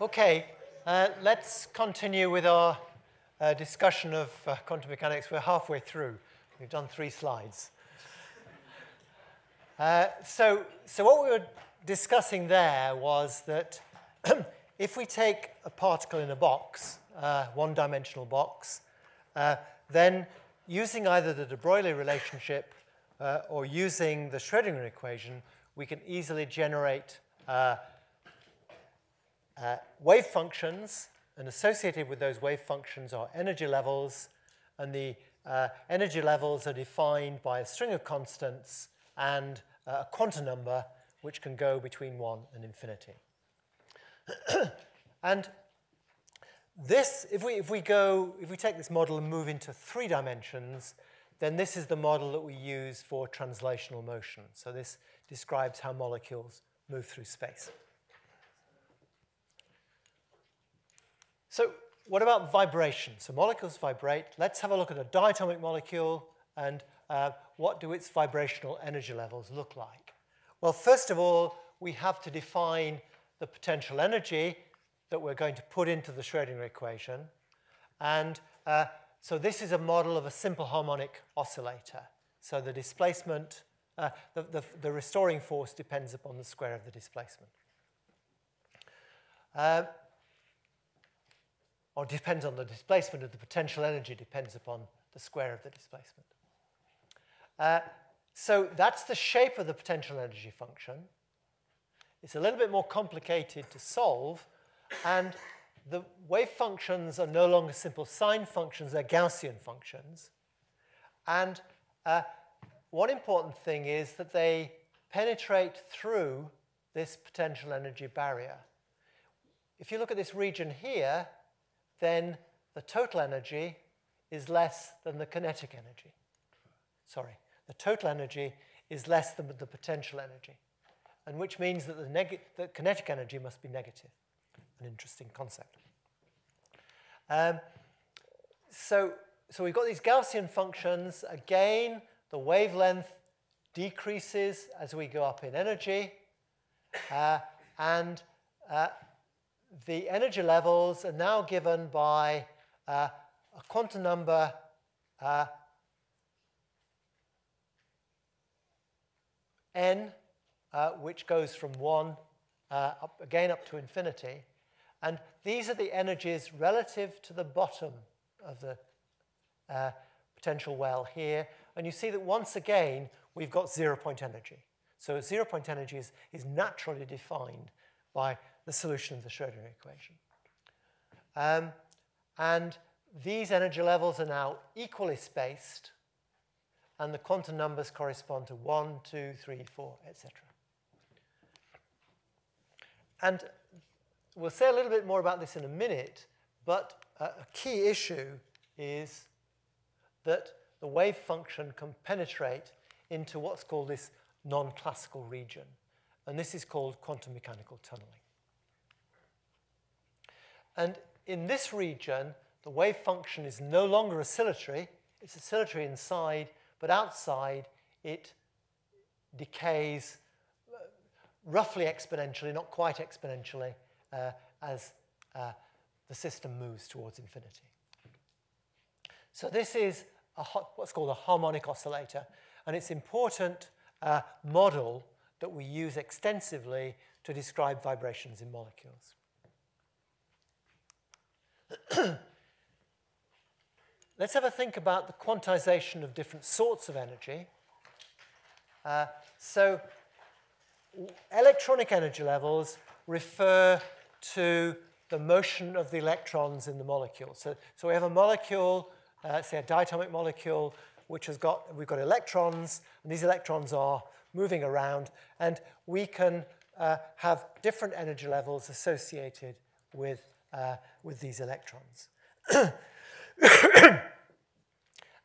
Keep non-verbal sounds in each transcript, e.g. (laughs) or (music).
Okay, uh, let's continue with our uh, discussion of uh, quantum mechanics. We're halfway through. We've done three slides. Uh, so, so what we were discussing there was that (clears throat) if we take a particle in a box, uh, one-dimensional box, uh, then using either the de Broglie relationship or using the Schrodinger equation, we can easily generate uh, wave functions, and associated with those wave functions are energy levels, and the uh, energy levels are defined by a string of constants and uh, a quantum number which can go between 1 and infinity. (clears throat) and this, if we, if we go, if we take this model and move into three dimensions, then this is the model that we use for translational motion. So this describes how molecules move through space. So what about vibration? So molecules vibrate. Let's have a look at a diatomic molecule and uh, what do its vibrational energy levels look like? Well, first of all, we have to define the potential energy that we're going to put into the Schrodinger equation. And uh, so this is a model of a simple harmonic oscillator. So the displacement, uh, the, the, the, restoring force depends upon the square of the displacement. Or depends on the displacement of the potential energy depends upon the square of the displacement. Uh, so that's the shape of the potential energy function. It's a little bit more complicated to solve, and the wave functions are no longer simple sine functions, they're Gaussian functions. And uh, one important thing is that they penetrate through this potential energy barrier. If you look at this region here, then the total energy is less than the kinetic energy. Sorry, the total energy is less than the potential energy, and which means that the, the kinetic energy must be negative. An interesting concept. Um, so, so we've got these Gaussian functions. Again, the wavelength decreases as we go up in energy, uh, and uh, the energy levels are now given by uh, a quantum number uh, n, uh, which goes from 1 uh, up, again up to infinity. And these are the energies relative to the bottom of the uh, potential well here. And you see that once again, we've got zero point energy. So zero point energy is, is naturally defined by the solution of the Schrodinger equation. Um, and these energy levels are now equally spaced, and the quantum numbers correspond to 1, 2, 3, 4, etc. And we'll say a little bit more about this in a minute, but a key issue is that the wave function can penetrate into what's called this non-classical region. And this is called quantum mechanical tunneling. And in this region, the wave function is no longer oscillatory. It's oscillatory inside, but outside it decays uh, roughly exponentially, not quite exponentially, uh, as uh, the system moves towards infinity. So this is what's called a harmonic oscillator, and it's important uh, model that we use extensively to describe vibrations in molecules. (clears throat) Let's have a think about the quantization of different sorts of energy. Uh, so electronic energy levels refer to the motion of the electrons in the molecule. So, so we have a molecule, uh, say a diatomic molecule, which has got, we've got electrons, and these electrons are moving around, and we can uh, have different energy levels associated with uh, with these electrons. (coughs)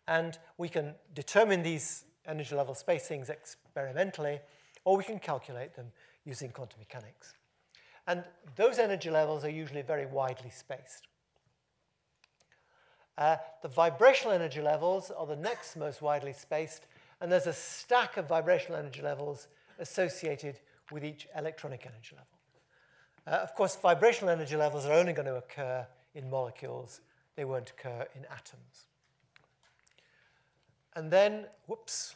and we can determine these energy level spacings experimentally, or we can calculate them using quantum mechanics. And those energy levels are usually very widely spaced. Uh, the vibrational energy levels are the next most widely spaced, and there's a stack of vibrational energy levels associated with each electronic energy level. Uh, of course, vibrational energy levels are only going to occur in molecules. They won't occur in atoms. And then, whoops,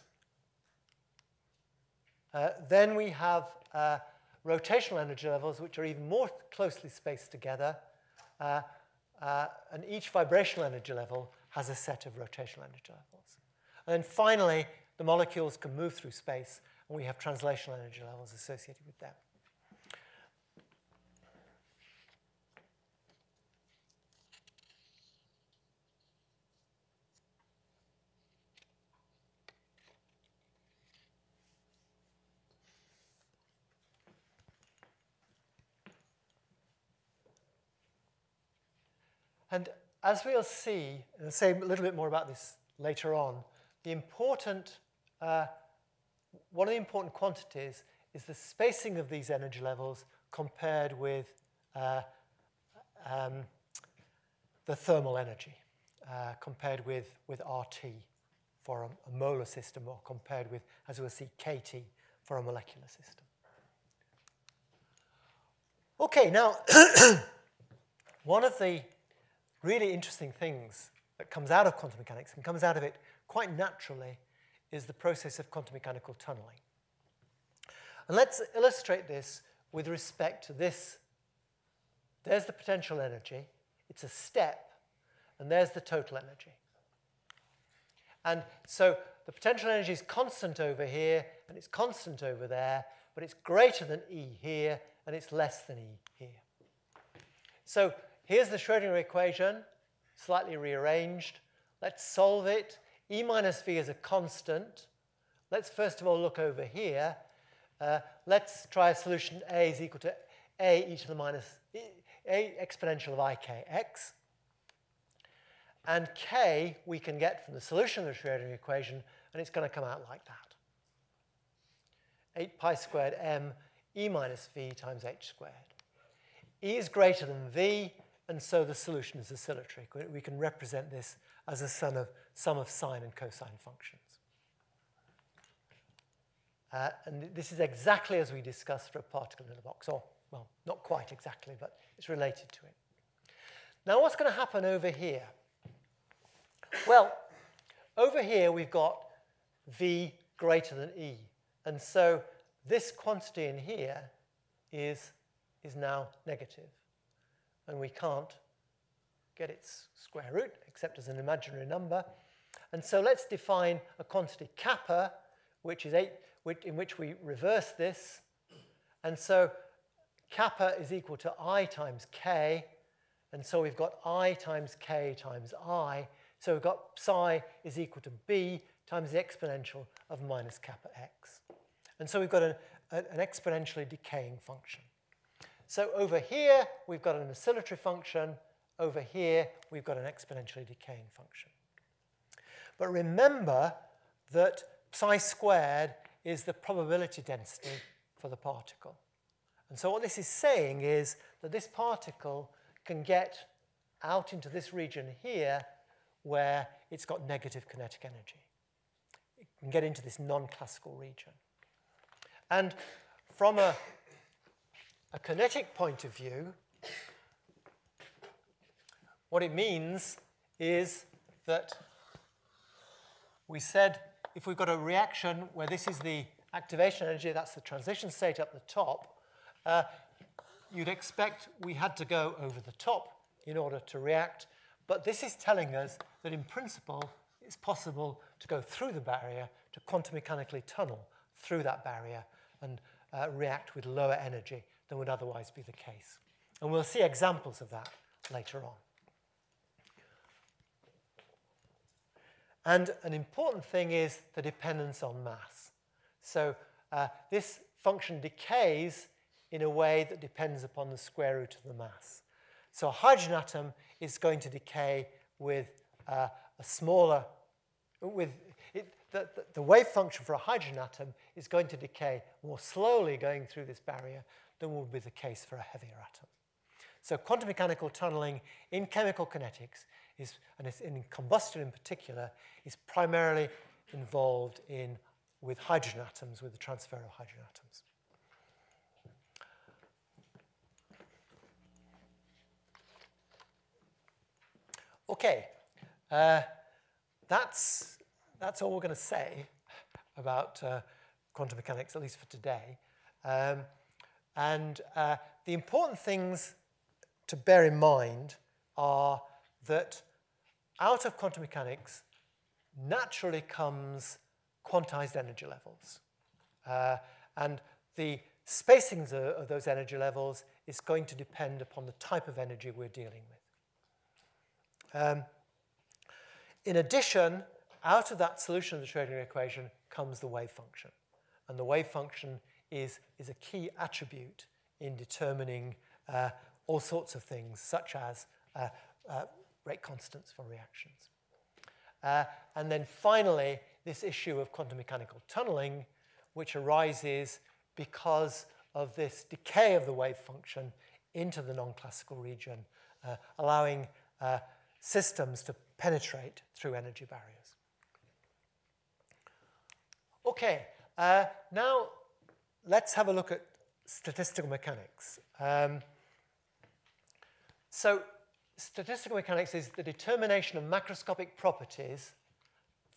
uh, then we have uh, rotational energy levels, which are even more closely spaced together. Uh, uh, and each vibrational energy level has a set of rotational energy levels. And then finally, the molecules can move through space, and we have translational energy levels associated with them. And as we'll see, and I'll say a little bit more about this later on, the important, uh, one of the important quantities is the spacing of these energy levels compared with uh, um, the thermal energy, uh, compared with, with RT for a, a molar system or compared with, as we'll see, KT for a molecular system. Okay, now, (clears throat) one of the really interesting things that comes out of quantum mechanics and comes out of it quite naturally is the process of quantum mechanical tunneling. And let's illustrate this with respect to this. There's the potential energy. It's a step. And there's the total energy. And so the potential energy is constant over here, and it's constant over there, but it's greater than E here, and it's less than E here. So Here's the Schrodinger equation, slightly rearranged. Let's solve it. E minus V is a constant. Let's first of all look over here. Uh, let's try a solution A is equal to A e to the minus A exponential of ikx. And k we can get from the solution of the Schrodinger equation, and it's going to come out like that. 8 pi squared m e minus v times h squared. E is greater than v, and so the solution is oscillatory. We can represent this as a sum of, sum of sine and cosine functions. Uh, and this is exactly as we discussed for a particle in a box, or, well, not quite exactly, but it's related to it. Now, what's going to happen over here? Well, over here we've got V greater than E. And so this quantity in here is, is now negative and we can't get its square root except as an imaginary number. And so let's define a quantity kappa, which is eight, which, in which we reverse this. And so kappa is equal to i times k. And so we've got i times k times i. So we've got psi is equal to b times the exponential of minus kappa x. And so we've got an exponentially decaying function. So over here, we've got an oscillatory function. Over here, we've got an exponentially decaying function. But remember that psi squared is the probability density for the particle. And so what this is saying is that this particle can get out into this region here where it's got negative kinetic energy. It can get into this non-classical region. And from a a kinetic point of view, what it means is that we said if we've got a reaction where this is the activation energy, that's the transition state up the top, uh, you'd expect we had to go over the top in order to react. But this is telling us that in principle, it's possible to go through the barrier, to quantum mechanically tunnel through that barrier and uh, react with lower energy than would otherwise be the case. And we'll see examples of that later on. And an important thing is the dependence on mass. So uh, this function decays in a way that depends upon the square root of the mass. So a hydrogen atom is going to decay with uh, a smaller, with it, the, the, the wave function for a hydrogen atom is going to decay more slowly going through this barrier than would be the case for a heavier atom. So quantum mechanical tunneling in chemical kinetics is, and in combustion in particular, is primarily involved in with hydrogen atoms, with the transfer of hydrogen atoms. Okay, uh, that's, that's all we're going to say about uh, quantum mechanics, at least for today. Um, and uh, the important things to bear in mind are that out of quantum mechanics naturally comes quantized energy levels. Uh, and the spacings of, of, those energy levels is going to depend upon the type of energy we're dealing with. Um, in addition, out of that solution of the Schrodinger equation comes the wave function. And the wave function is, is a key attribute in determining uh, all sorts of things, such as uh, uh, rate constants for reactions. Uh, and then finally, this issue of quantum mechanical tunneling, which arises because of this decay of the wave function into the non-classical region, uh, allowing uh, systems to penetrate through energy barriers. Okay, now let's have a look at statistical mechanics. Um, so statistical mechanics is the determination of macroscopic properties,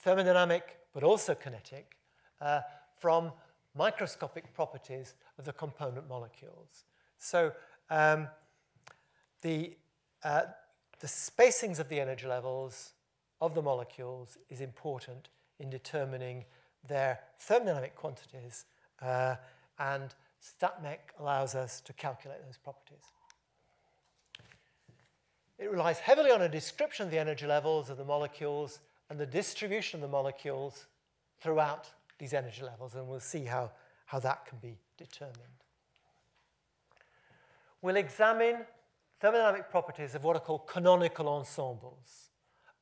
thermodynamic but also kinetic, uh, from microscopic properties of the component molecules. So um, the, uh, the spacings of the energy levels of the molecules is important in determining their thermodynamic quantities, uh, and StatMech allows us to calculate those properties. It relies heavily on a description of the energy levels of the molecules and the distribution of the molecules throughout these energy levels, and we'll see how, how that can be determined. We'll examine thermodynamic properties of what are called canonical ensembles.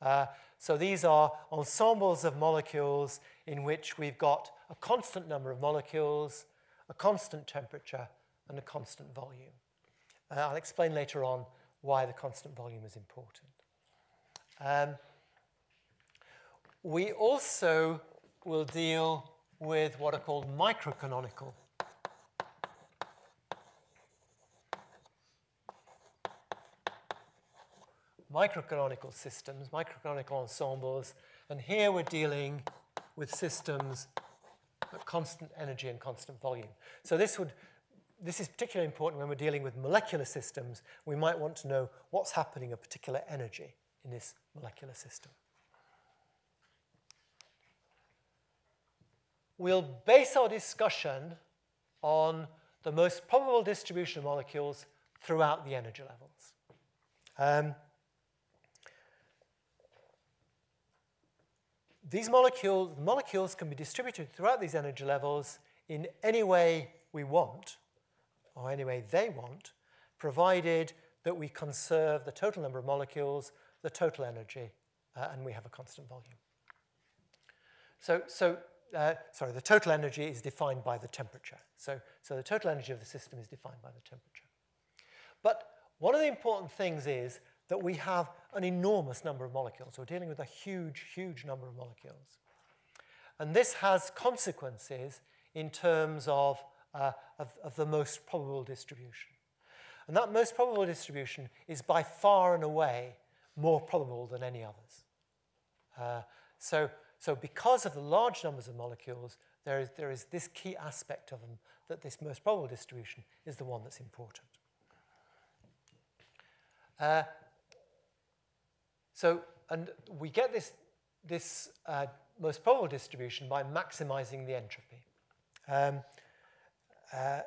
Uh, so these are ensembles of molecules in which we've got a constant number of molecules, a constant temperature, and a constant volume. Uh, I'll explain later on why the constant volume is important. Um, we also will deal with what are called microcanonical microcanonical systems, microcanonical ensembles, and here we're dealing with systems constant energy and constant volume. So this would this is particularly important when we're dealing with molecular systems. We might want to know what's happening at particular energy in this molecular system. We'll base our discussion on the most probable distribution of molecules throughout the energy levels. Um, these molecules, molecules can be distributed throughout these energy levels in any way we want, or any way they want, provided that we conserve the total number of molecules, the total energy, uh, and we have a constant volume. So, so uh, sorry, the total energy is defined by the temperature. So, so the total energy of the system is defined by the temperature. But one of the important things is that we have an enormous number of molecules. We're dealing with a huge, huge number of molecules. And this has consequences in terms of, uh, of, of, the most probable distribution. And that most probable distribution is by far and away more probable than any others. Uh, so, so because of the large numbers of molecules, there is, there is this key aspect of them that this most probable distribution is the one that's important. Uh, so, and we get this, this uh, most probable distribution by maximizing the entropy. Um, uh,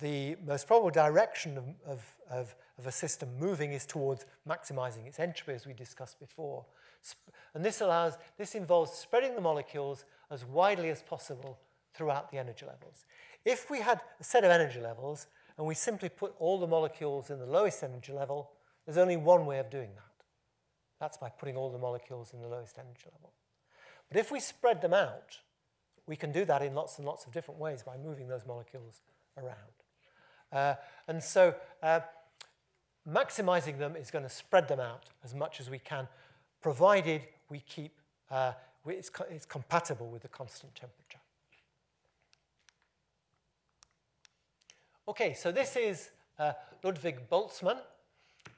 the most probable direction of, of, of, of, a system moving is towards maximizing its entropy, as we discussed before. And this allows, this involves spreading the molecules as widely as possible throughout the energy levels. If we had a set of energy levels and we simply put all the molecules in the lowest energy level, there's only one way of doing that. That's by putting all the molecules in the lowest energy level. But if we spread them out, we can do that in lots and lots of different ways by moving those molecules around. Uh, and so uh, maximizing them is going to spread them out as much as we can, provided we keep, uh, it's, co it's compatible with the constant temperature. Okay, so this is uh, Ludwig Boltzmann.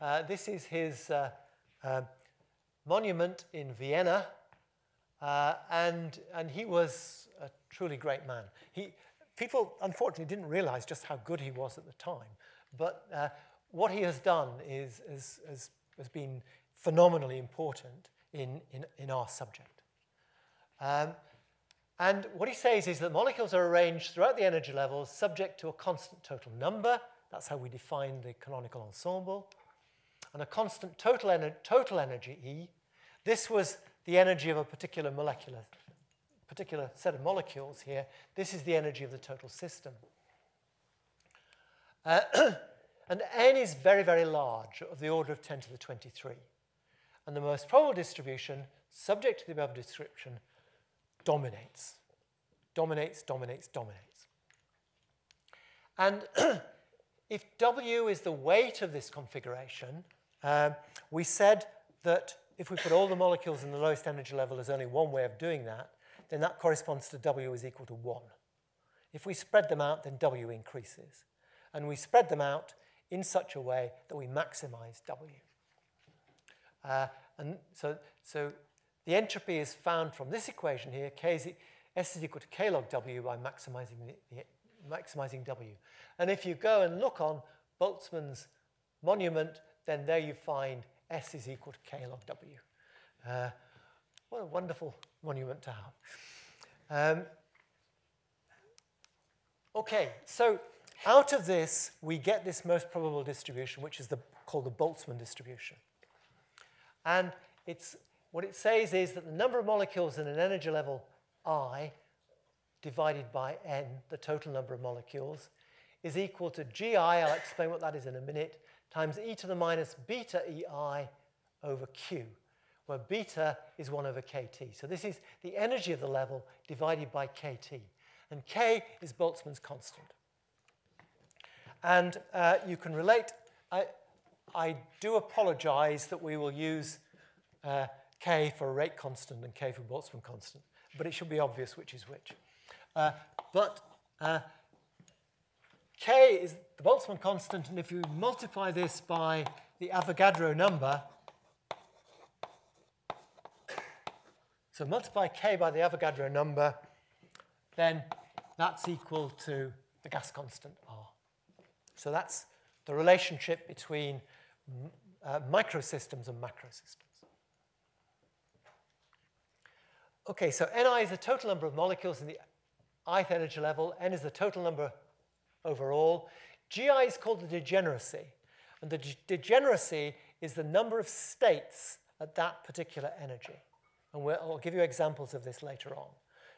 Uh, this is his uh, um, monument in Vienna, uh, and, and he was a truly great man. He, people, unfortunately, didn't realize just how good he was at the time, but uh, what he has done is, is, is, has been phenomenally important in, in, in our subject. Um, and what he says is that molecules are arranged throughout the energy levels subject to a constant total number. That's how we define the canonical ensemble. And a constant total, ener total energy, E. This was the energy of a particular molecular, particular set of molecules here. This is the energy of the total system. Uh, (clears throat) and n is very, very large, of the order of 10 to the 23. And the most probable distribution, subject to the above description, dominates. Dominates, dominates, dominates. And (clears throat) if W is the weight of this configuration, um, we said that if we put all the molecules in the lowest energy level, there's only one way of doing that, then that corresponds to W is equal to 1. If we spread them out, then W increases. And we spread them out in such a way that we maximize W. Uh, and so, so the entropy is found from this equation here, K is, S is equal to K log W by maximizing, the, the, maximizing W. And if you go and look on Boltzmann's monument, then there you find S is equal to K log W. Uh, what a wonderful monument to have. Um, okay, so out of this, we get this most probable distribution, which is the, called the Boltzmann distribution. And it's what it says is that the number of molecules in an energy level I divided by n, the total number of molecules, is equal to gi, I'll explain what that is in a minute, times e to the minus beta ei over q, where beta is 1 over kt. So this is the energy of the level divided by kt. And k is Boltzmann's constant. And uh, you can relate, I, I do apologize that we will use uh, K for a rate constant and K for Boltzmann constant. But it should be obvious which is which. Uh, but uh, K is the Boltzmann constant, and if you multiply this by the Avogadro number, so multiply K by the Avogadro number, then that's equal to the gas constant R. So that's the relationship between uh, microsystems and macrosystems. Okay, so Ni is the total number of molecules in the ith energy level. N is the total number overall. Gi is called the degeneracy. And the degeneracy is the number of states at that particular energy. And we'll, I'll give you examples of this later on.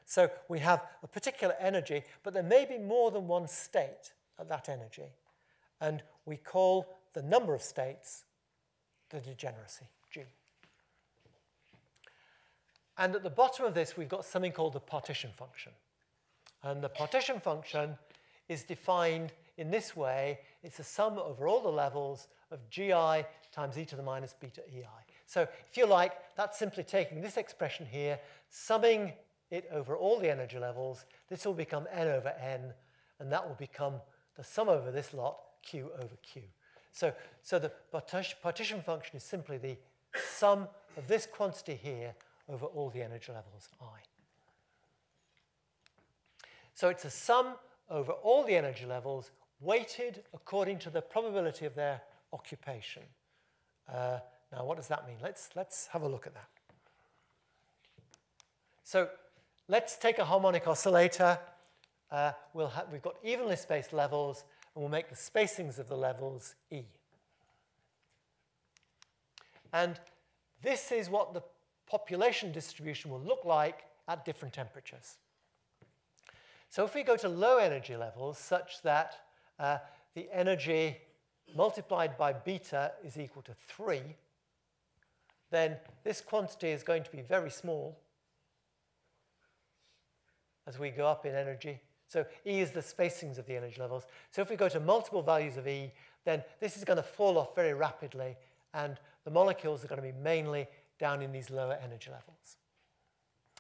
So we have a particular energy, but there may be more than one state at that energy. And we call the number of states the degeneracy, G. And at the bottom of this, we've got something called the partition function. And the partition function is defined in this way. It's a sum over all the levels of gi times e to the minus beta ei. So if you like, that's simply taking this expression here, summing it over all the energy levels. This will become n over n, and that will become the sum over this lot, q over q. So, so the partition function is simply the sum of this quantity here over all the energy levels I. So it's a sum over all the energy levels weighted according to the probability of their occupation. Uh, now, what does that mean? Let's, let's have a look at that. So let's take a harmonic oscillator. Uh, we'll we've got evenly spaced levels, and we'll make the spacings of the levels E. And this is what the population distribution will look like at different temperatures. So if we go to low energy levels such that uh, the energy multiplied by beta is equal to 3, then this quantity is going to be very small as we go up in energy. So E is the spacings of the energy levels. So if we go to multiple values of E, then this is going to fall off very rapidly, and the molecules are going to be mainly down in these lower energy levels.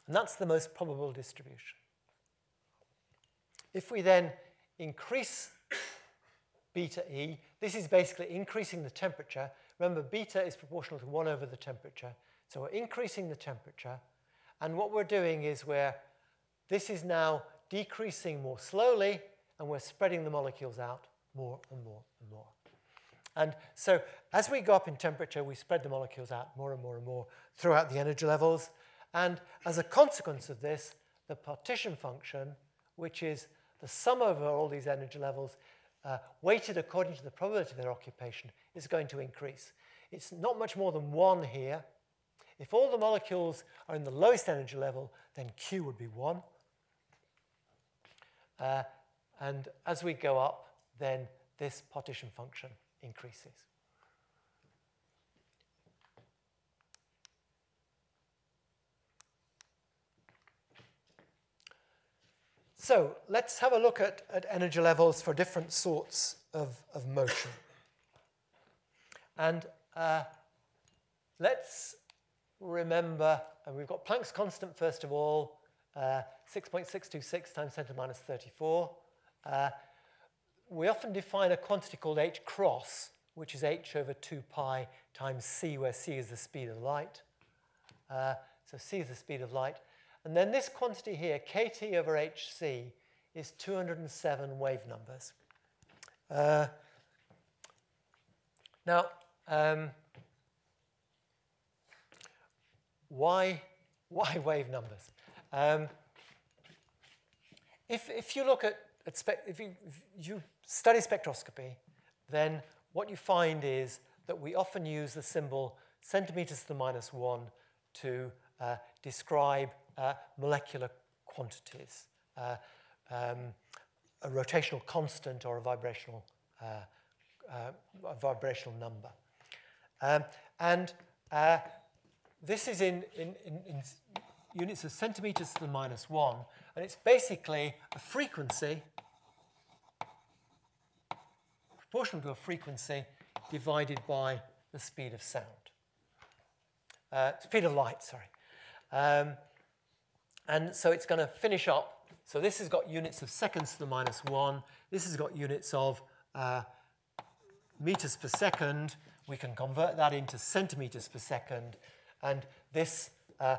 And that's the most probable distribution. If we then increase beta E, this is basically increasing the temperature, Remember, beta is proportional to 1 over the temperature. So we're increasing the temperature. And what we're doing is we're, this is now decreasing more slowly, and we're spreading the molecules out more and more and more. And so as we go up in temperature, we spread the molecules out more and more and more throughout the energy levels. And as a consequence of this, the partition function, which is the sum over all these energy levels, uh, weighted according to the probability of their occupation, is going to increase. It's not much more than 1 here. If all the molecules are in the lowest energy level, then Q would be 1. Uh, and as we go up, then this partition function increases. So let's have a look at, at energy levels for different sorts of, of motion. And uh, let's remember, and we've got Planck's constant first of all, uh, 6.626 times 10 to the minus 34. Uh, we often define a quantity called h cross, which is h over 2 pi times c, where c is the speed of light. Uh, so c is the speed of light. And then this quantity here, kt over hc, is 207 wave numbers. Uh, now, um, why, why (laughs) wave numbers? Um, if, if you look at, at if, you, if you study spectroscopy, then what you find is that we often use the symbol centimeters to the minus one to uh, describe uh, molecular quantities, uh, um, a rotational constant or a vibrational, uh, uh, a vibrational number. Um, and uh, this is in, in, in, in units of centimeters to the minus one, and it's basically a frequency proportional to a frequency divided by the speed of sound. Uh, speed of light, sorry. Um, and so it's going to finish up. So this has got units of seconds to the minus 1. This has got units of uh, meters per second. We can convert that into centimeters per second. And this uh,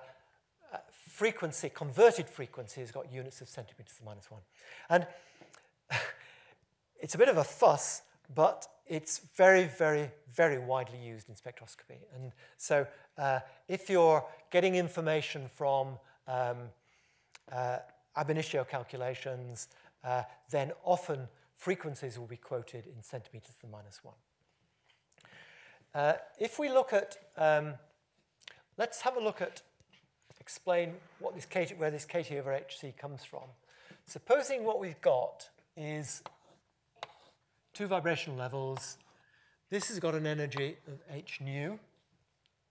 uh frequency, converted frequency, has got units of centimeters to the minus 1. And (laughs) it's a bit of a fuss but it's very, very, very widely used in spectroscopy. And so uh, if you're getting information from um, uh, ab initio calculations, uh, then often frequencies will be quoted in centimeters to the minus one. Uh, if we look at, um, let's have a look at, explain what this KT, where this KT over HC comes from. Supposing what we've got is two vibrational levels. This has got an energy of h nu,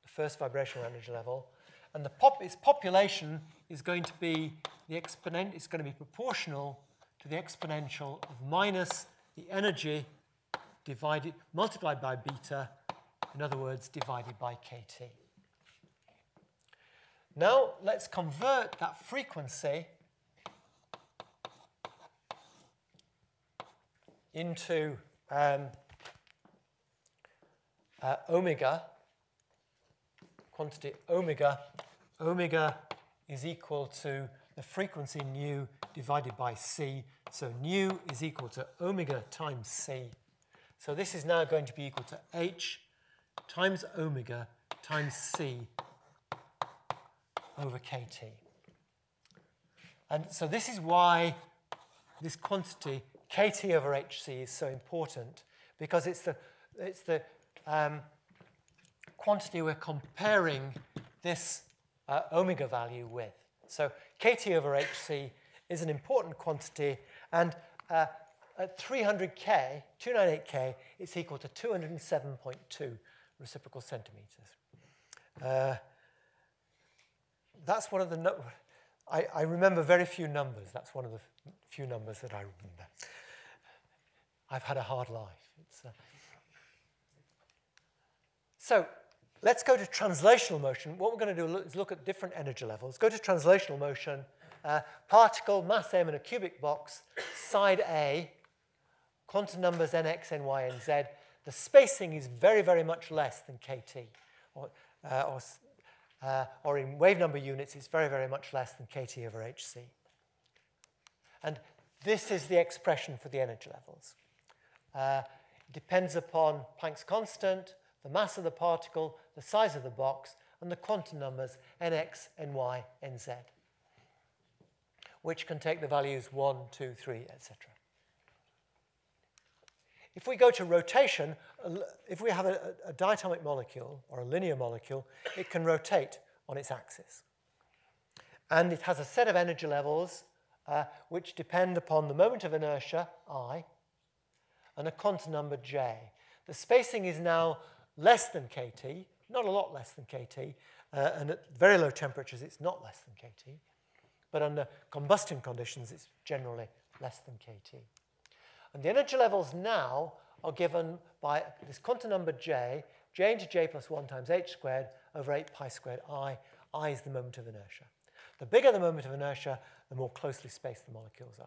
the first vibrational energy level, and the pop, its population is going to be the exponent. It's going to be proportional to the exponential of minus the energy divided multiplied by beta. In other words, divided by kt. Now let's convert that frequency into um, uh, omega, quantity omega, omega is equal to the frequency nu divided by c. So nu is equal to omega times c. So this is now going to be equal to h times omega times c over kt. And so this is why this quantity kt over hc is so important because it's the, it's the um, quantity we're comparing this uh, omega value with. So kt over hc is an important quantity, and uh, at 300k, 298k, it's equal to 207.2 reciprocal centimeters. Uh, that's one of the, I, I remember very few numbers. That's one of the few numbers that I remember. I've had a hard life. Uh... So let's go to translational motion. What we're going to do is look at different energy levels. Go to translational motion. Uh, particle, mass m in a cubic box, side A, quantum numbers nx, ny, and z. the spacing is very, very much less than KT. Or, uh, or, uh, or in wave number units, it's very, very much less than KT over HC. And this is the expression for the energy levels. Uh, it depends upon Planck's constant, the mass of the particle, the size of the box, and the quantum numbers nx, ny, nz, which can take the values 1, 2, 3, etc. If we go to rotation, if we have a, a, diatomic molecule or a linear molecule, it can rotate on its axis. And it has a set of energy levels uh, which depend upon the moment of inertia, I, and a quantum number, j. The spacing is now less than kT, not a lot less than kT, uh, and at very low temperatures it's not less than kT, but under combustion conditions it's generally less than kT. And the energy levels now are given by this quantum number j, j into j plus 1 times h squared over 8 pi squared i. i is the moment of inertia. The bigger the moment of inertia, the more closely spaced the molecules are.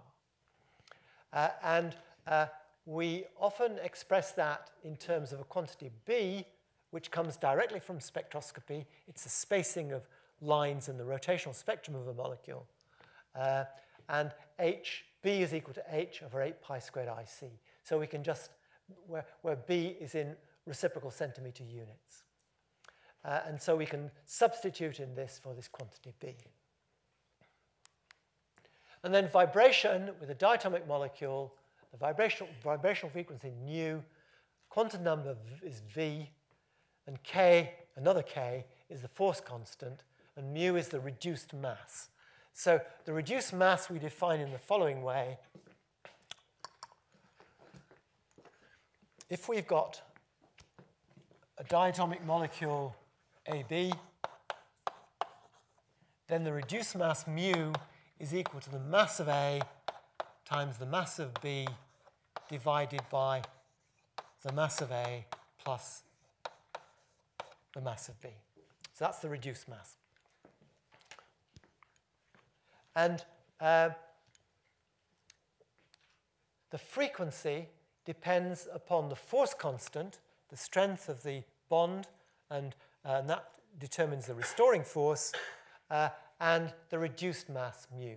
Uh, and uh, we often express that in terms of a quantity b, which comes directly from spectroscopy. It's the spacing of lines in the rotational spectrum of a molecule. Uh, and h, b is equal to h over 8 pi squared ic. So we can just, where, where b is in reciprocal centimeter units. Uh, and so we can substitute in this for this quantity b. And then vibration with a diatomic molecule the vibrational, vibrational frequency nu, quantum number is v, and k, another k, is the force constant, and mu is the reduced mass. So the reduced mass we define in the following way. If we've got a diatomic molecule AB, then the reduced mass mu is equal to the mass of A times the mass of B divided by the mass of A plus the mass of B. So that's the reduced mass. And uh, the frequency depends upon the force constant, the strength of the bond, and, uh, and that determines the restoring force, uh, and the reduced mass mu.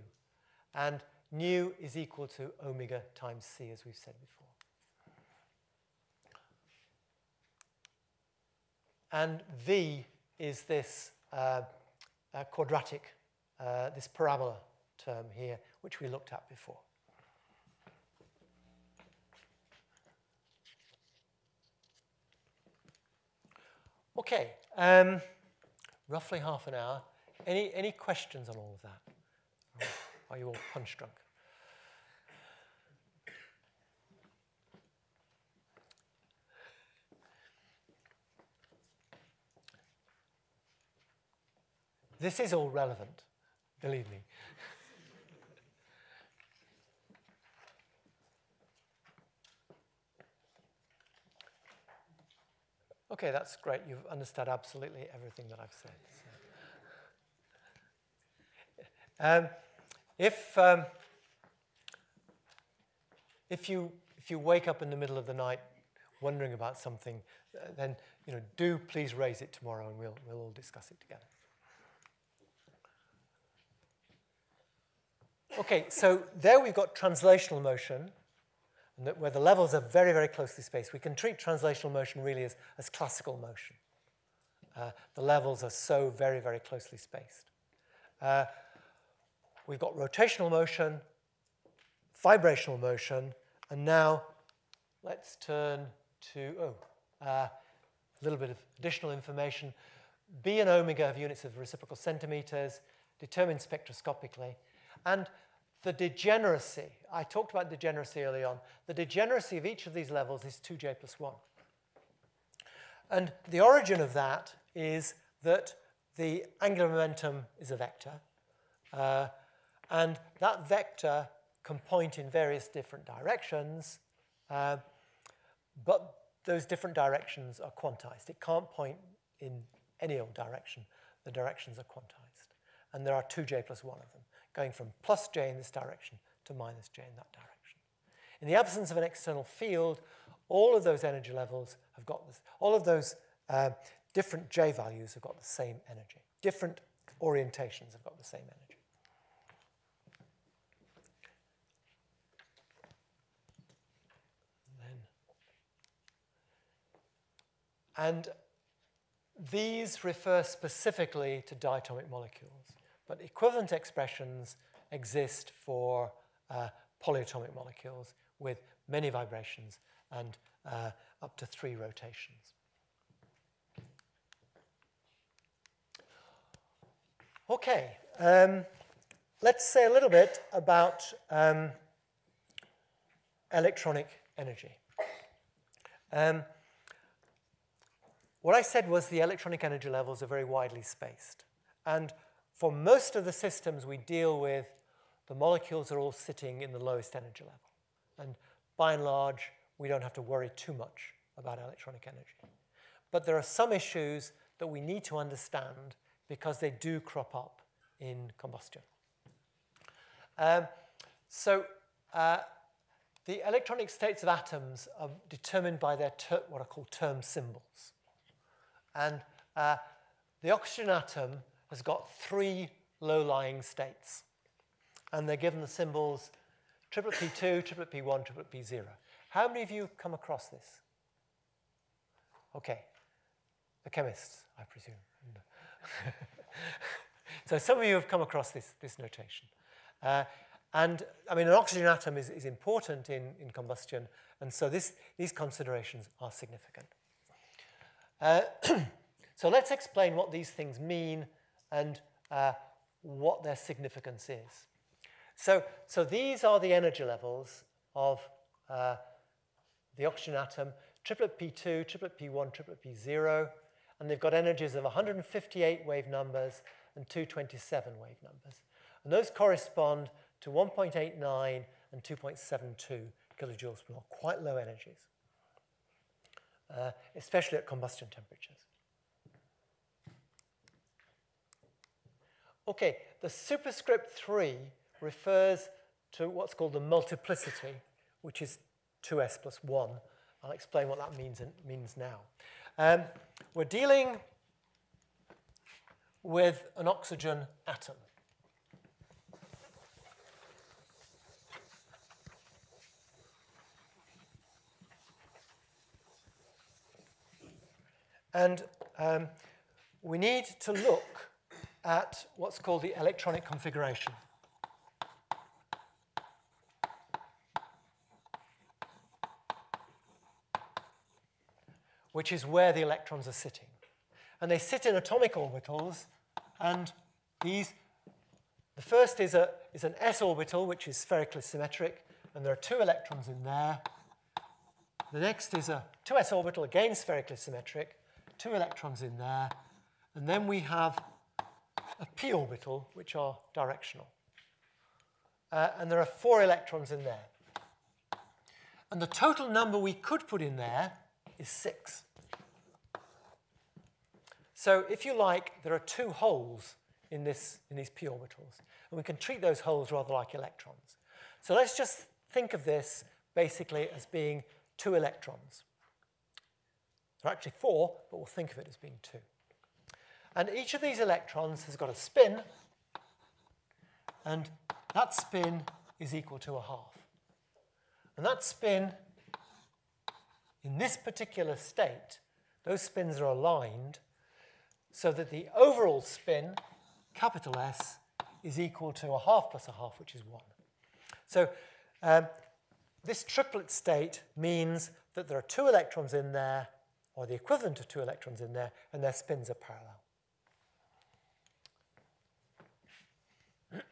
And nu is equal to omega times c, as we've said before. And v is this uh, uh, quadratic, uh, this parabola term here, which we looked at before. Okay, um, roughly half an hour. Any, any questions on all of that? Are you all punch drunk? This is all relevant, believe me. okay, that's great. You've understood absolutely everything that I've said. So. Um, if, um, if, you, if you wake up in the middle of the night wondering about something, uh, then you know, do please raise it tomorrow and we'll, we'll all discuss it together. Okay, so there we've got translational motion, where the levels are very, very closely spaced. We can treat translational motion really as, as classical motion. Uh, the levels are so very, very closely spaced. Uh, we've got rotational motion, vibrational motion, and now let's turn to, oh, uh, a little bit of additional information. B and omega have units of reciprocal centimeters, determined spectroscopically. And the degeneracy, I talked about degeneracy early on, the degeneracy of each of these levels is 2j plus 1. And the origin of that is that the angular momentum is a vector, uh, and that vector can point in various different directions, uh, but those different directions are quantized. It can't point in any old direction. The directions are quantized. And there are 2j plus 1 of them going from plus j in this direction to minus j in that direction. In the absence of an external field, all of those energy levels have got this, all of those uh, different J values have got the same energy. Different orientations have got the same energy. And these refer specifically to diatomic molecules, but equivalent expressions exist for uh, polyatomic molecules with many vibrations and uh, up to three rotations. Okay, um, let's say a little bit about um, electronic energy. Um, what I said was the electronic energy levels are very widely spaced. And for most of the systems we deal with, the molecules are all sitting in the lowest energy level. And by and large, we don't have to worry too much about electronic energy. But there are some issues that we need to understand because they do crop up in combustion. Um, so uh, the electronic states of atoms are determined by their what are called term symbols. And uh, the oxygen atom has got three low-lying states. And they're given the symbols triplet P2, triplet P1, triplet P0. How many of you come across this? Okay. The chemists, I presume. (laughs) so some of you have come across this, this notation. Uh, and I mean, an oxygen atom is, is important in, in combustion, and so this, these considerations are significant. Uh, (clears throat) so let's explain what these things mean and uh, what their significance is. So, so these are the energy levels of uh, the oxygen atom, triplet P2, triplet P1, triplet P0, and they've got energies of 158 wave numbers and 227 wave numbers. And those correspond to 1.89 and 2.72 kilojoules per mole, quite low energies uh, especially at combustion temperatures. Okay, the superscript 3 refers to what's called the multiplicity, which is 2s plus 1. I'll explain what that means, means now. Um, we're dealing with an oxygen atom. And um, we need to look at what's called the electronic configuration. which is where the electrons are sitting. And they sit in atomic orbitals, and these, the first is, a, is an s orbital, which is spherically symmetric, and there are two electrons in there. The next is a 2s orbital, again spherically symmetric, two electrons in there, and then we have a (laughs) p orbital, which are directional. Uh, and there are four electrons in there. And the total number we could put in there is six. So if you like, there are two holes in, this, in these p orbitals, and we can treat those holes rather like electrons. So let's just think of this basically as being two electrons. There are actually four, but we'll think of it as being two. And each of these electrons has got a spin, and that spin is equal to a half. And that spin, in this particular state, those spins are aligned so that the overall spin, capital S, is equal to a half plus a half, which is 1. So um, this triplet state means that there are two electrons in there or the equivalent of two electrons in there, and their spins are parallel.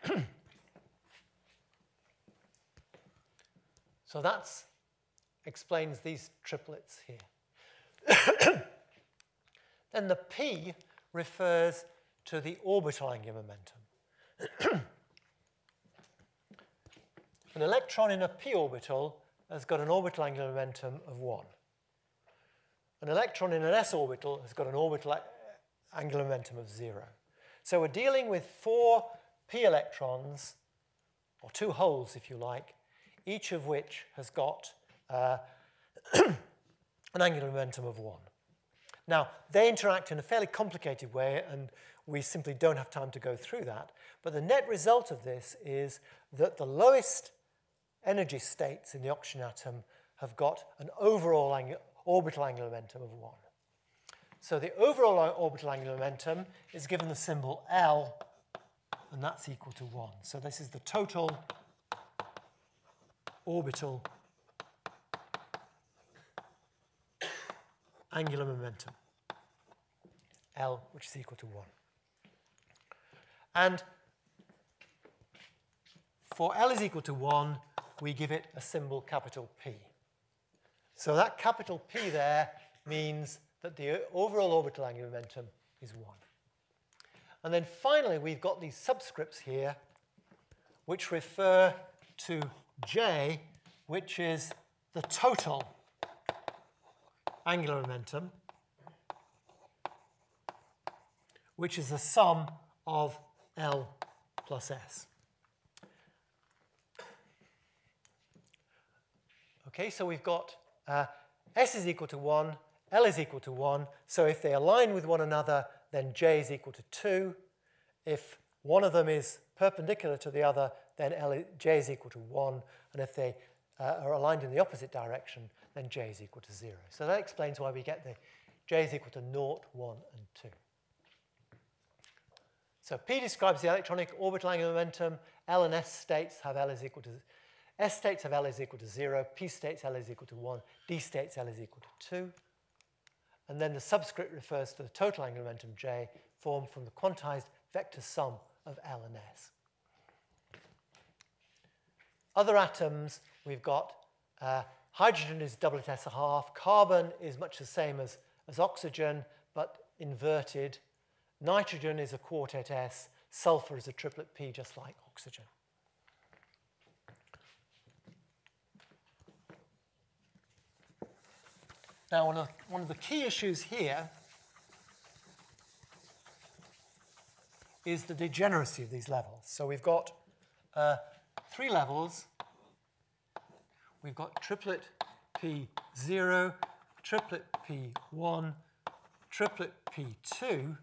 (coughs) so that explains these triplets here. (coughs) then the P refers to the orbital angular momentum. (coughs) An electron in a p orbital has got an orbital angular momentum of 1. An electron in an s orbital has got an orbital angular momentum of zero. So we're dealing with four p electrons, or two holes if you like, each of which has got uh, (clears throat) an angular momentum of 1. Now, they interact in a fairly complicated way, and we simply don't have time to go through that. But the net result of this is that the lowest energy states in the oxygen atom have got an overall angu orbital angular momentum of 1. So the overall orbital angular momentum is given the symbol L, and that's equal to 1. So this is the total orbital angular momentum, L, which is equal to 1. And for L is equal to 1, we give it a symbol capital P. So that capital P there means that the overall orbital angular momentum is 1. And then finally, we've got these subscripts here, which refer to J, which is the total angular momentum, which is the sum of L plus S. Okay, so we've got uh, S is equal to 1, L is equal to 1. So if they align with one another, then J is equal to 2. If one of them is perpendicular to the other, then L, J is equal to 1. And if they uh, are aligned in the opposite direction, then J is equal to 0. So that explains why we get the J is equal to 0, 1, and 2. So P describes the electronic orbital angular momentum. L and S states have L is equal to S states have L is equal to 0, P states L is equal to 1, D states L is equal to 2. And then the subscript refers to the total angular momentum J formed from the quantized vector sum of L and S. Other atoms, we've got uh, hydrogen is doublet S a half, carbon is much the same as, as oxygen, but inverted. Nitrogen is a quartet S, sulfur is a triplet P, just like oxygen. Now, one of, one of the key issues here is the degeneracy of these levels. So we've got uh, three levels. We've got triplet P0, triplet P1, triplet P2,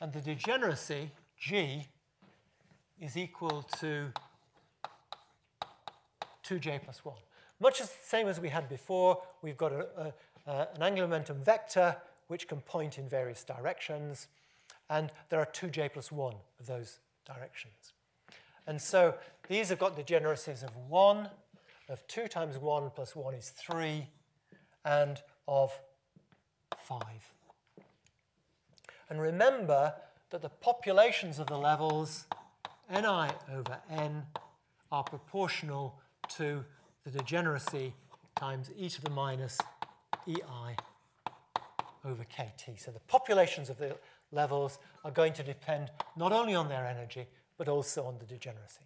and the degeneracy, G, is equal to 2j plus 1. Much the same as we had before, we've got a, a, uh, an angular momentum vector which can point in various directions, and there are 2j plus 1 of those directions. And so these have got degeneracies of 1, of 2 times 1 plus 1 is 3, and of 5. And remember that the populations of the levels ni over n are proportional to the degeneracy times e to the minus EI over KT. So the populations of the levels are going to depend not only on their energy, but also on the degeneracy.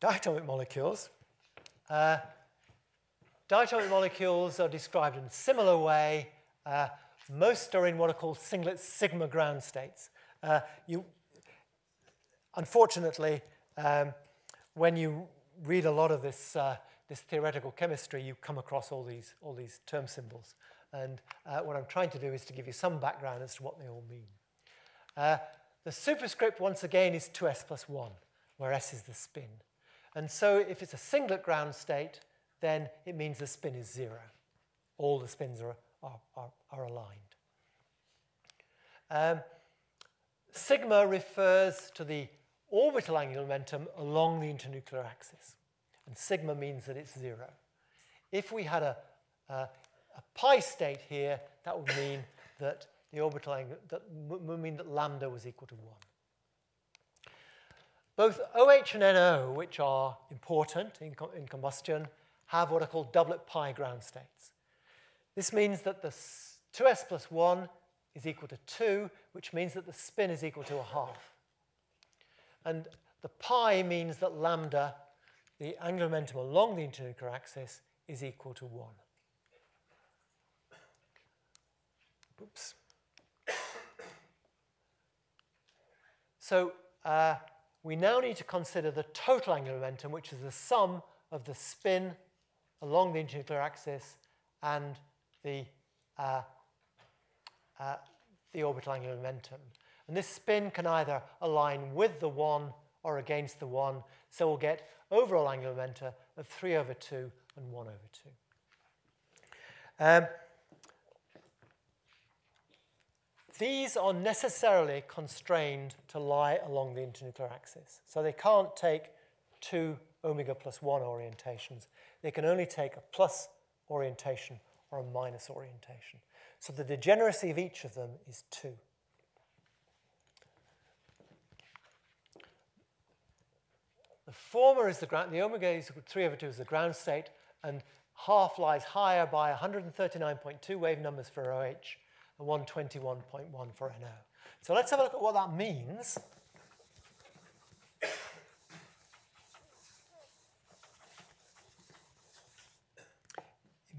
Diatomic molecules. Uh, diatomic molecules are described in a similar way. Uh, most are in what are called singlet sigma ground states. Uh, you, unfortunately, um, when you read a lot of this, uh, this theoretical chemistry, you come across all these, all these term symbols. And uh, what I'm trying to do is to give you some background as to what they all mean. Uh, the superscript, once again, is 2s plus 1, where s is the spin. And so if it's a singlet ground state, then it means the spin is 0. All the spins are, are, are, are aligned. Um, sigma refers to the orbital angular momentum along the internuclear axis. And sigma means that it's zero. If we had a, a, a pi state here, that would mean that the orbital angle, that would mean that lambda was equal to 1. Both OH and NO, which are important in, co in combustion, have what are called doublet pi ground states. This means that the 2s plus 1 is equal to 2, which means that the spin is equal to a half. And the pi means that lambda, the angular momentum along the internuclear axis, is equal to 1. Oops. So uh, we now need to consider the total angular momentum, which is the sum of the spin along the internuclear axis and the, uh, uh, the orbital angular momentum. And this spin can either align with the 1 or against the 1. So we'll get overall angular momentum of 3 over 2 and 1 over 2. Um, these are necessarily constrained to lie along the internuclear axis. So they can't take two omega plus 1 orientations. They can only take a plus orientation or a minus orientation. So the degeneracy of each of them is 2. The former is the ground, the omega is 3 over 2 is the ground state, and half lies higher by 139.2 wave numbers for OH and 121.1 for NO. So let's have a look at what that means. It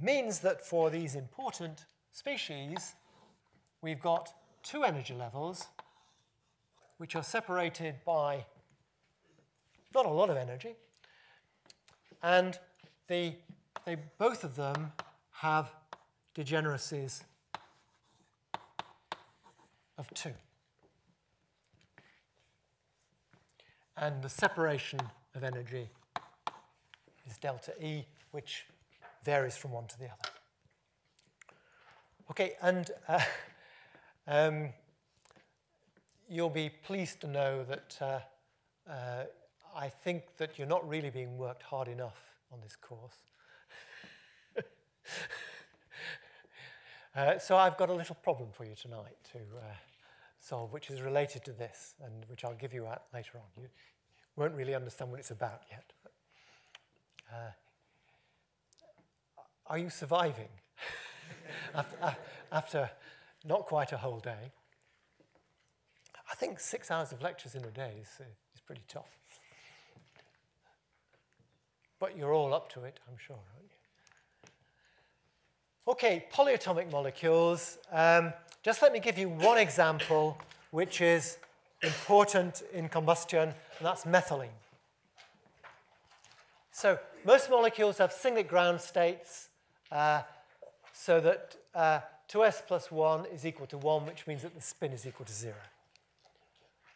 means that for these important species, we've got two energy levels which are separated by not a lot of energy, and the, they, both of them have degeneracies of 2. And the separation of energy is delta E, which varies from one to the other. Okay, and uh, (laughs) um, you'll be pleased to know that uh, uh, I think that you're not really being worked hard enough on this course. Uh, so I've got a little problem for you tonight to uh, solve, which is related to this, and which I'll give you out later on. You won't really understand what it's about yet. Uh, are you surviving (laughs) after, after not quite a whole day? I think six hours of lectures in a day is, uh, is pretty tough. But you're all up to it, I'm sure, aren't you? Okay, polyatomic molecules. Um, just let me give you one example which is important in combustion, and that's methylene. So most molecules have singlet ground states uh, so that uh, 2s plus 1 is equal to 1, which means that the spin is equal to 0.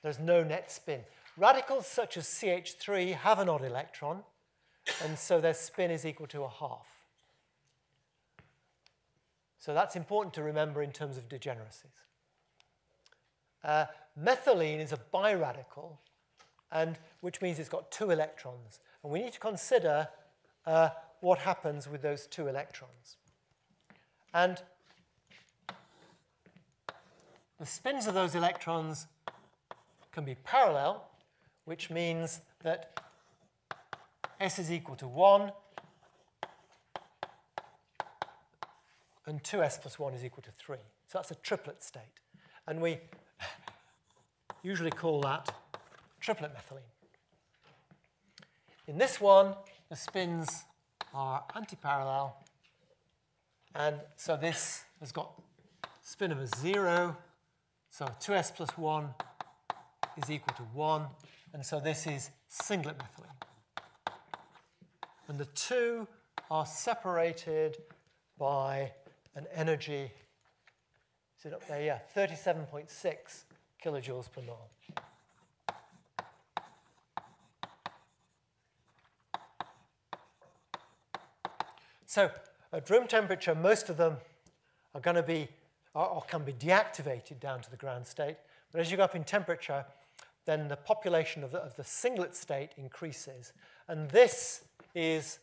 There's no net spin. Radicals such as CH3 have an odd electron, and so their spin is equal to a half. So that's important to remember in terms of degeneracies. Uh, methylene is a biradical, and which means it's got two electrons. And we need to consider uh, what happens with those two electrons. And the spins of those electrons can be parallel, which means that S is equal to 1 and 2s plus 1 is equal to 3. So that's a triplet state. And we (laughs) usually call that triplet methylene. In this one, the spins are antiparallel. And so this has got spin of a 0. So 2s plus 1 is equal to 1. And so this is singlet methylene. And the two are separated by an energy, is it up there? Yeah, 37.6 kilojoules per mole. So at room temperature, most of them are going to be, or, or can be deactivated down to the ground state. But as you go up in temperature, then the population of the, of the singlet state increases. And this is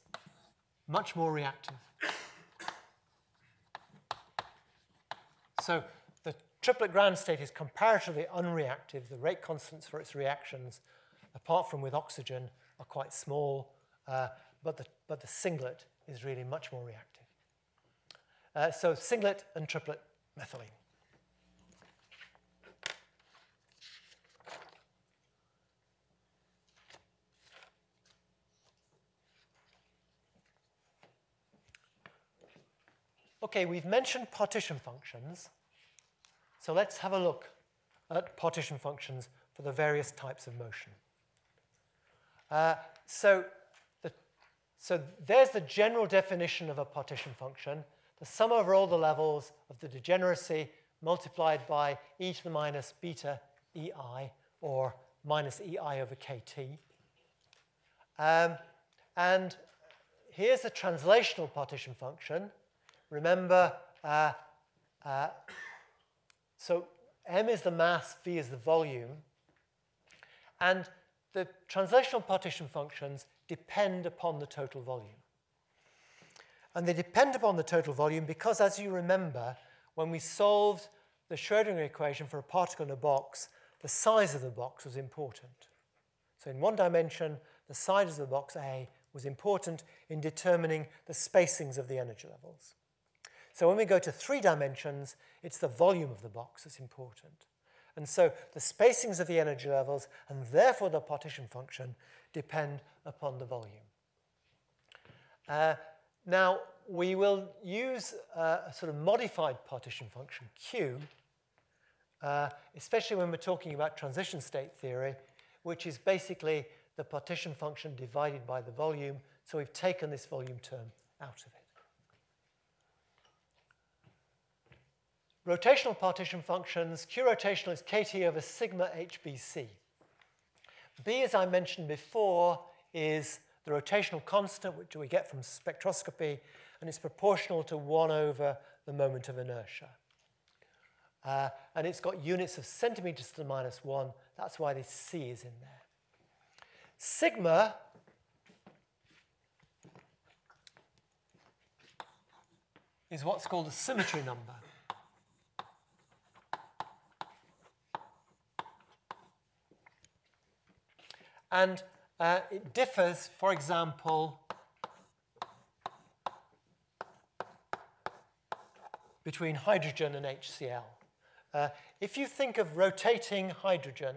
much more reactive. So the triplet ground state is comparatively unreactive. The rate constants for its reactions, apart from with oxygen, are quite small, uh, but, the, but the singlet is really much more reactive. Uh, so singlet and triplet methylene. Okay, we've mentioned partition functions. So let's have a look at partition functions for the various types of motion. Uh, so, the, so there's the general definition of a partition function, the sum over all the levels of the degeneracy multiplied by e to the minus beta ei, or minus ei over kt. Um, and here's a translational partition function. Remember, uh, uh, so m is the mass, v is the volume. And the translational partition functions depend upon the total volume. And they depend upon the total volume because, as you remember, when we solved the Schrodinger equation for a particle in a box, the size of the box was important. So in one dimension, the size of the box A was important in determining the spacings of the energy levels. So when we go to three dimensions, it's the volume of the box that's important. And so the spacings of the energy levels, and therefore the partition function, depend upon the volume. Uh, now, we will use uh, a sort of modified partition function, Q, uh, especially when we're talking about transition state theory, which is basically the partition function divided by the volume. So we've taken this volume term out of it. Rotational partition functions, Q rotational is kt over sigma hbc. B, as I mentioned before, is the rotational constant, which we get from spectroscopy, and it's proportional to 1 over the moment of inertia. Uh, and it's got units of centimeters to the minus 1. That's why this C is in there. Sigma is what's called a symmetry number. And uh, it differs, for example, between hydrogen and HCl. Uh, if you think of rotating hydrogen,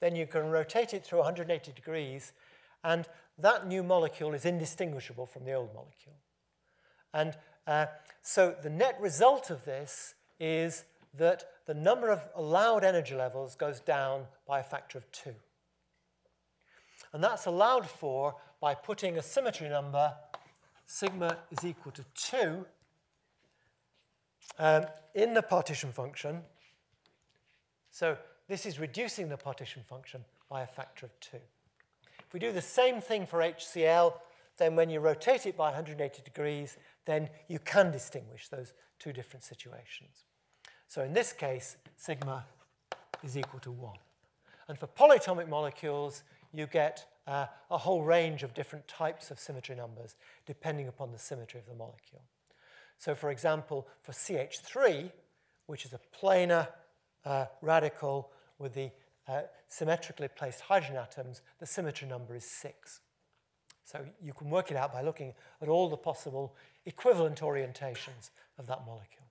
then you can rotate it through 180 degrees, and that new molecule is indistinguishable from the old molecule. And uh, so the net result of this is that the number of allowed energy levels goes down by a factor of two. And that's allowed for by putting a symmetry number, sigma is equal to 2, um, in the partition function. So this is reducing the partition function by a factor of 2. If we do the same thing for HCl, then when you rotate it by 180 degrees, then you can distinguish those two different situations. So in this case, sigma is equal to 1. And for polyatomic molecules, you get uh, a whole range of different types of symmetry numbers depending upon the symmetry of the molecule. So for example, for CH3, which is a planar uh, radical with the uh, symmetrically placed hydrogen atoms, the symmetry number is 6. So you can work it out by looking at all the possible equivalent orientations of that molecule.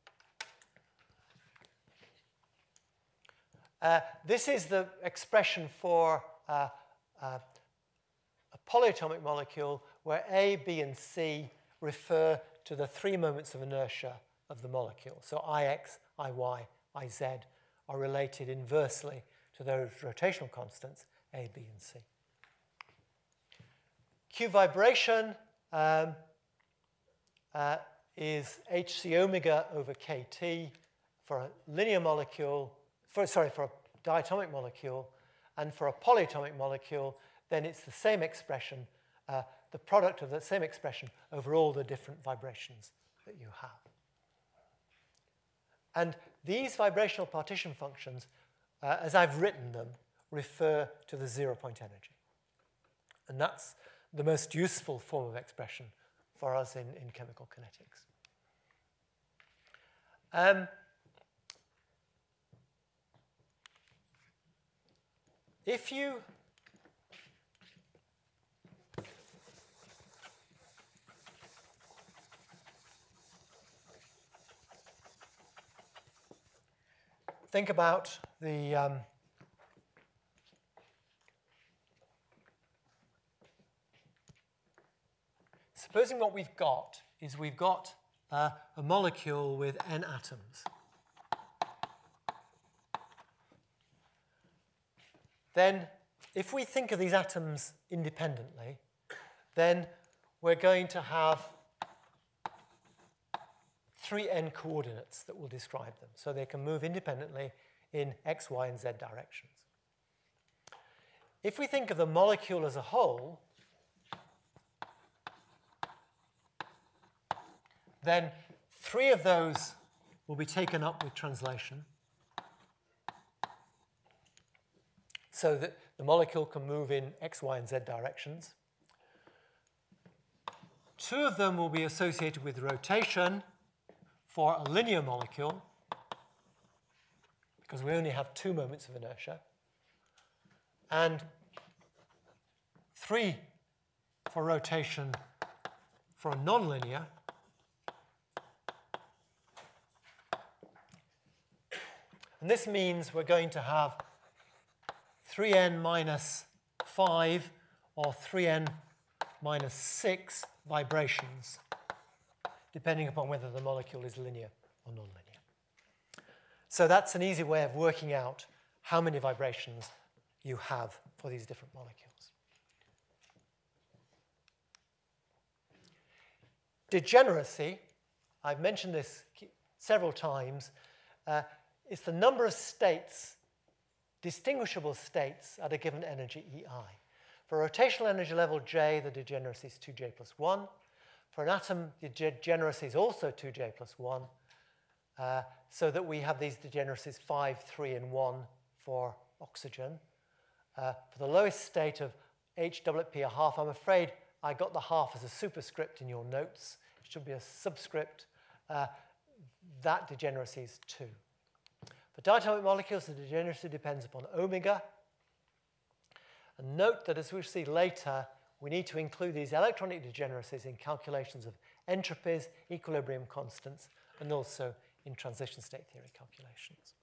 Uh, this is the expression for uh, uh, a polyatomic molecule where A, B, and C refer to the three moments of inertia of the molecule. So Ix, Iy, Iz are related inversely to those rotational constants, A, B, and C. Q vibration um, uh, is Hc omega over Kt for a linear molecule, for, sorry, for a diatomic molecule, and for a polyatomic molecule, then it's the same expression, uh, the product of the same expression over all the different vibrations that you have. And these vibrational partition functions, uh, as I've written them, refer to the zero point energy. And that's the most useful form of expression for us in, in chemical kinetics. Um, if you think about the um, supposing what we've got is we've got uh, a molecule with n atoms. Then if we think of these atoms independently, then we're going to have three n coordinates that will describe them. So they can move independently in x, y, and z directions. If we think of the molecule as a whole, then three of those will be taken up with translation. So that the molecule can move in x, y, and z directions. Two of them will be associated with rotation for a linear molecule, because we only have two moments of inertia and 3 for rotation for a nonlinear. And this means we're going to have 3n minus 5 or 3n minus 6 vibrations, depending upon whether the molecule is linear or nonlinear. So that's an easy way of working out how many vibrations you have for these different molecules. Degeneracy, I've mentioned this several times, uh, is the number of states, distinguishable states at a given energy EI. For rotational energy level J, the degeneracy is 2J plus 1. For an atom, the degeneracy is also 2J plus 1, uh, so that we have these degeneracies 5, 3, and 1 for oxygen. Uh, for the lowest state of H double P a half, I'm afraid I got the half as a superscript in your notes. It should be a subscript. Uh, that degeneracy is 2. For diatomic molecules, the degeneracy depends upon omega. And note that as we'll see later, we need to include these electronic degeneracies in calculations of entropies, equilibrium constants, and also in transition state theory calculations.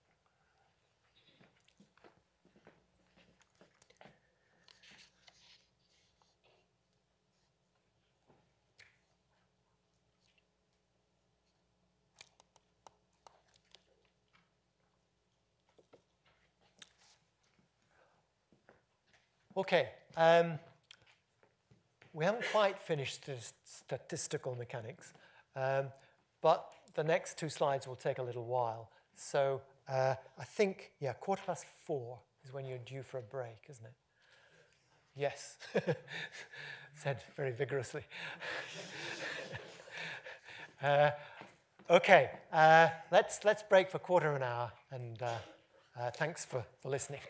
Okay, um, we haven't quite finished statistical mechanics, um, but the next two slides will take a little while. So uh, I think, yeah, quarter past four is when you're due for a break, isn't it? Yes, (laughs) said very vigorously. (laughs) uh, okay, uh, let's, let's break for quarter of an hour, and uh, uh, thanks for, for listening.